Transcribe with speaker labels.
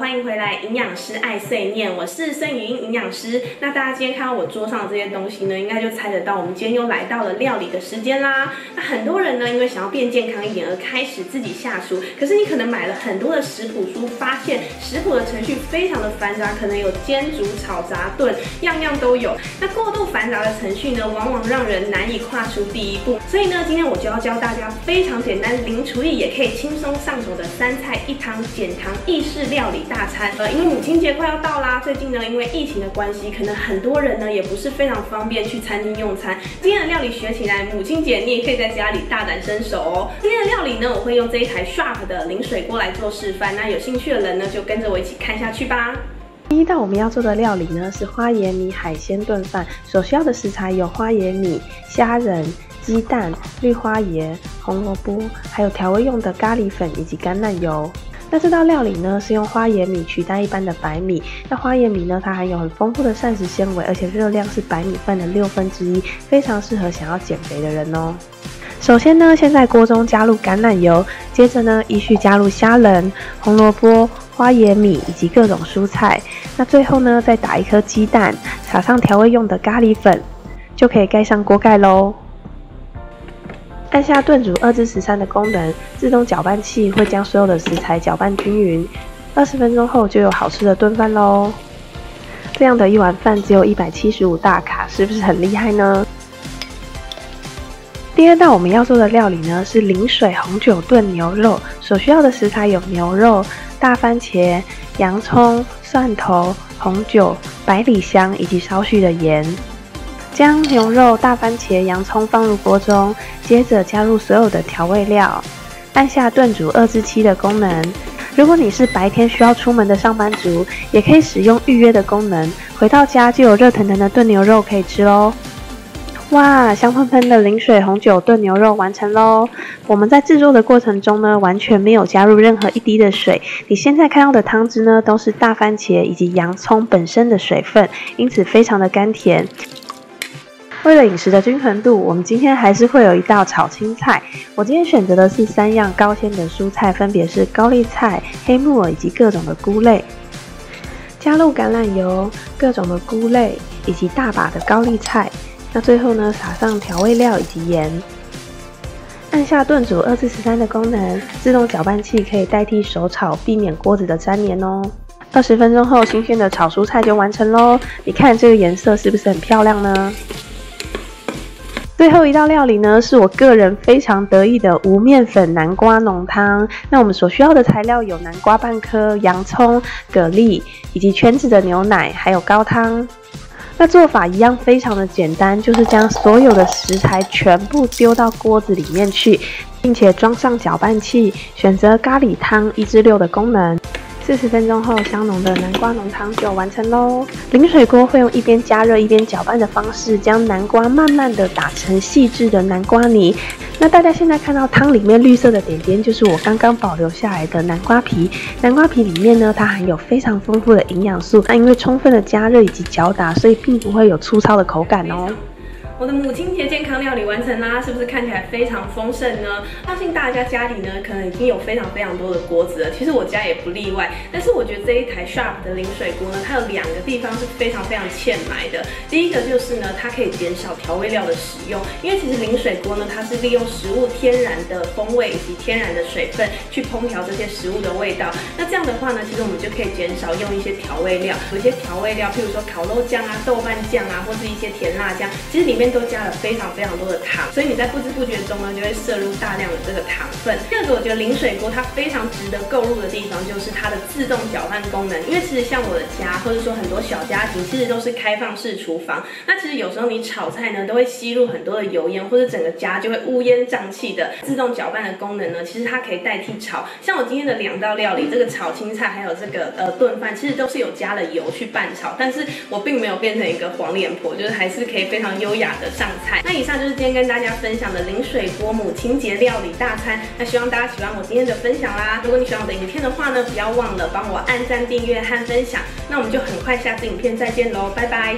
Speaker 1: 欢迎回来，营养师爱碎念，我是孙语音营养师。那大家今天看到我桌上的这些东西呢，应该就猜得到我们今天又来到了料理的时间啦。那很多人呢，因为想要变健康一点而开始自己下厨，可是你可能买了很多的食谱书，发现食谱的程序非常的繁杂，可能有煎、煮、炒、炸、炖，样样都有。那过度繁杂的程序呢，往往让人难以跨出第一步。所以呢，今天我就要教大家非常简单、零厨艺也可以轻松上手的三菜一汤减糖意式料理大餐。呃，因为母亲节快要到啦，最近呢，因为疫情的关系，可能很多人呢也不是非常方便去餐厅用餐。今天的料理学起来，母亲节你也可以在家里大展身手哦。今天的料理呢，我会用这一台 Sharp 的淋水锅来做示范。那有兴趣的人呢，就跟着我一起看下去吧。
Speaker 2: 第一道我们要做的料理呢是花椰米海鲜炖饭，所需要的食材有花椰米、虾仁、鸡蛋、绿花椰、红萝卜，还有调味用的咖喱粉以及橄榄油。那这道料理呢是用花椰米取代一般的白米。那花椰米呢，它含有很丰富的膳食纤维，而且热量是白米饭的六分之一，非常适合想要减肥的人哦。首先呢，先在锅中加入橄榄油，接着呢，依序加入虾仁、红萝卜、花椰米以及各种蔬菜。那最后呢，再打一颗鸡蛋，撒上调味用的咖喱粉，就可以盖上锅盖喽。按下炖煮二至十三的功能，自动搅拌器会将所有的食材搅拌均匀。二十分钟后就有好吃的炖饭喽。这样的一碗饭只有一百七十五大卡，是不是很厉害呢？第二道我们要做的料理呢是淋水红酒炖牛肉，所需要的食材有牛肉、大番茄、洋葱、蒜头、红酒、百里香以及少许的盐。将牛肉、大番茄、洋葱放入锅中，接着加入所有的调味料，按下炖煮二至七的功能。如果你是白天需要出门的上班族，也可以使用预约的功能，回到家就有热腾腾的炖牛肉可以吃喽。哇，香喷喷的淋水红酒炖牛肉完成喽！我们在制作的过程中呢，完全没有加入任何一滴的水。你现在看到的汤汁呢，都是大番茄以及洋葱本身的水分，因此非常的甘甜。为了饮食的均衡度，我们今天还是会有一道炒青菜。我今天选择的是三样高纤的蔬菜，分别是高丽菜、黑木耳以及各种的菇类。加入橄榄油、各种的菇类以及大把的高丽菜。那最后呢，撒上调味料以及盐。按下炖煮二至十三的功能，自动搅拌器可以代替手炒，避免锅子的粘连哦。二十分钟后，新鲜的炒蔬菜就完成喽。你看这个颜色是不是很漂亮呢？最后一道料理呢，是我个人非常得意的无面粉南瓜浓汤。那我们所需要的材料有南瓜半颗、洋葱、蛤蜊，以及全脂的牛奶，还有高汤。那做法一样非常的简单，就是将所有的食材全部丢到锅子里面去，并且装上搅拌器，选择咖喱汤一至六的功能。四十分钟后，香浓的南瓜浓汤就完成喽。淋水锅会用一边加热一边搅拌的方式，将南瓜慢慢的打成细致的南瓜泥。那大家现在看到汤里面绿色的点点，就是我刚刚保留下来的南瓜皮。南瓜皮里面呢，它含有非常丰富的营养素。那因为充分的加热以及搅打，所以并不会有粗糙的口感哦。
Speaker 1: 我的母亲节健康料理完成啦，是不是看起来非常丰盛呢？相信大家家里呢，可能已经有非常非常多的锅子了。其实我家也不例外。但是我觉得这一台 Sharp 的淋水锅呢，它有两个地方是非常非常欠买的。第一个就是呢，它可以减少调味料的使用，因为其实淋水锅呢，它是利用食物天然的风味以及天然的水分去烹调这些食物的味道。那这样的话呢，其实我们就可以减少用一些调味料，有一些调味料，譬如说烤肉酱啊、豆瓣酱啊，或是一些甜辣酱，其实里面。都加了非常非常多的糖，所以你在不知不觉中呢，就会摄入大量的这个糖分。第二个，我觉得淋水锅它非常值得购入的地方，就是它的自动搅拌功能。因为其实像我的家，或者说很多小家庭，其实都是开放式厨房。那其实有时候你炒菜呢，都会吸入很多的油烟，或者整个家就会乌烟瘴气的。自动搅拌的功能呢，其实它可以代替炒。像我今天的两道料理，这个炒青菜还有这个呃炖饭，其实都是有加了油去拌炒，但是我并没有变成一个黄脸婆，就是还是可以非常优雅。的上菜，那以上就是今天跟大家分享的零水锅母亲节料理大餐。那希望大家喜欢我今天的分享啦。如果你喜欢我的影片的话呢，不要忘了帮我按赞、订阅和分享。那我们就很快下次影片再见喽，拜拜。